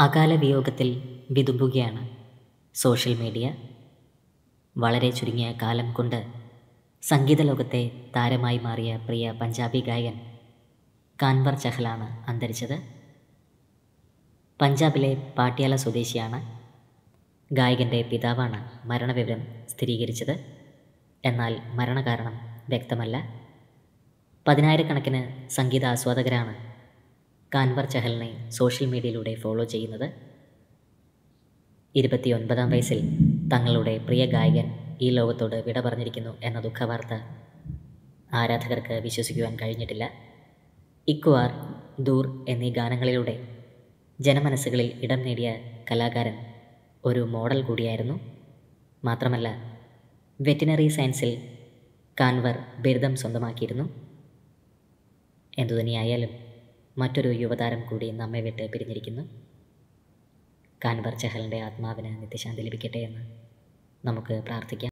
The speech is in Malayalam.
അകാല വിയോഗത്തിൽ വിതുമ്പുകയാണ്. സോഷ്യൽ മീഡിയ വളരെ ചുരുങ്ങിയ കാലം കൊണ്ട് സംഗീത ലോകത്തെ താരമായി മാറിയ പ്രിയ പഞ്ചാബി ഗായകൻ കാൻവർ ചഹലാണ് അന്തരിച്ചത്. പഞ്ചാബിലെ പാട്യാല സ്വദേശിയാണ്. ഗായകന്റെ പിതാവാണ് മരണവിവരം സ്ഥിരീകരിച്ചത്. എന്നാൽ മരണകാരണം വ്യക്തമല്ല. പതിനായിരക്കണക്കിന് സംഗീത ആസ്വാദകരാണ് കാൻവർ ചഹലിനെ സോഷ്യൽ മീഡിയയിലൂടെ ഫോളോ ചെയ്യുന്നത് ഇരുപത്തിയൊൻപതാം വയസ്സിൽ തങ്ങളുടെ പ്രിയ ഗായകൻ ഈ ലോകത്തോട് വിട പറഞ്ഞിരിക്കുന്നു എന്ന ദുഃഖവാർത്ത ആരാധകർക്ക് വിശ്വസിക്കുവാൻ കഴിഞ്ഞിട്ടില്ല. ഇക്വാർ ദൂർ എന്നീ ഗാനങ്ങളിലൂടെ ജനമനസ്സുകളിൽ ഇടം നേടിയ കലാകാരൻ ഒരു മോഡൽ കൂടിയായിരുന്നു. മാത്രമല്ല വെറ്റിനറി സയൻസിൽ കാൻവർ ബിരുദം സ്വന്തമാക്കിയിരുന്നു. എന്തുതന്നെയായാലും മറ്റൊരു യുവതാരം കൂടി നമ്മെ വിട്ട് പിരിഞ്ഞിരിക്കുന്നു. കാൻവർ ചഹലിന്റെ ആത്മാവിന് നിത്യശാന്തി ലഭിക്കട്ടെ എന്ന് നമുക്ക് പ്രാർത്ഥിക്കാം.